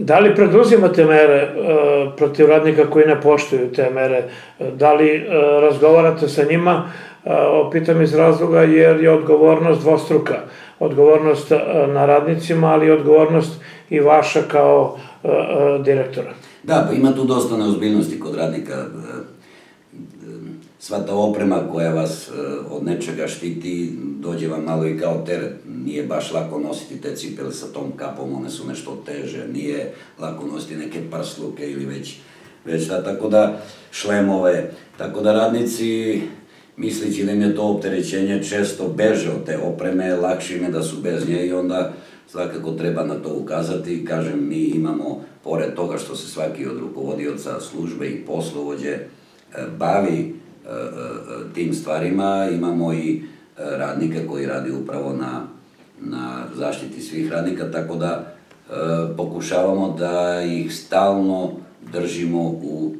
Da li preduzimate mere e, protiv radnika koji ne poštuju te mere? Da li e, razgovarate sa njima? E, pitam iz razloga jer je odgovornost dvostruka. Odgovornost na radnicima, ali i odgovornost i vaša kao direktora. Da, pa ima tu dosta neozbiljnosti kod radnika sva ta oprema koja vas e, od nečega štiti dođe vam malo i kao teret. Nije baš lako nositi te cipele sa tom kapom, one su nešto teže, nije lako nositi neke prsluke ili već, već da, tako da šlemove, tako da radnici mislići da im je to opterećenje često beže od te opreme, lakše im je da su bez nje i onda svakako treba na to ukazati. Kažem, mi imamo, pored toga što se svaki od rukovodioca službe i poslovođe e, bavi tim stvarima. Imamo i e, radnike koji radi upravo na, na zaštiti svih radnika, tako da pokušavamo da ih stalno držimo u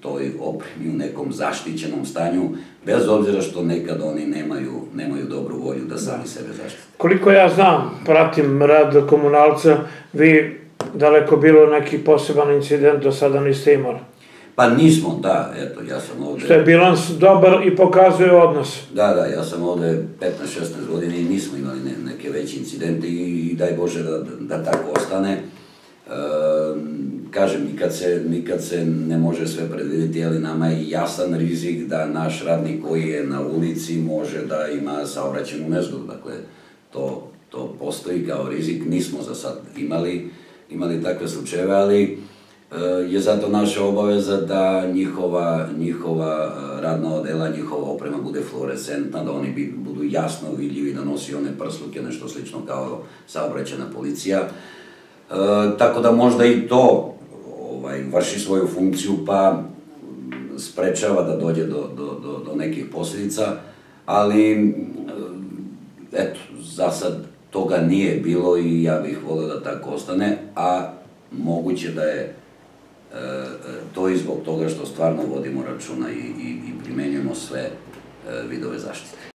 toj opremi, u nekom zaštićenom stanju, bez obzira što nekad oni nemaju, nemaju dobru volju da sami da. sebe zaštite. Koliko ja znam, pratim rad komunalca, vi daleko bilo neki poseban incident do sada niste imali. Pa nismo, da, eto, ja sam ovde... Što je bilans dobar i pokazuje odnos. Da, da, ja sam ovde 15-16 godina i nismo imali ne, neke veće incidente i, i daj Bože da, da tako ostane. E, kažem, nikad se, nikad se ne može sve predvidjeti, ali nama je jasan rizik da naš radnik koji je na ulici može da ima saobraćenu nezgodu. Dakle, to, to postoji kao rizik, nismo za sad imali, imali takve slučajeve, ali je zato naša obaveza da njihova, njihova eh, radna odela, njihova oprema bude fluorescentna, da oni budu jasno vidljivi, da nosi one prsluke, nešto slično kao saobraćena policija. E, tako da možda i to ovaj, vrši svoju funkciju pa sprečava da dođe do, do, do, do nekih posljedica, ali eto, za sad toga nije bilo i ja bih volio da tako ostane, a moguće da je to i zbog toga što stvarno vodimo računa i, i, i primenjujemo sve e, vidove zaštite.